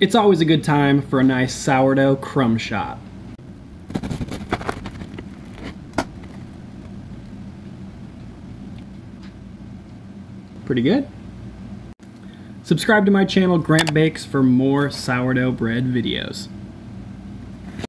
it's always a good time for a nice sourdough crumb shot. Pretty good. Subscribe to my channel Grant Bakes for more sourdough bread videos.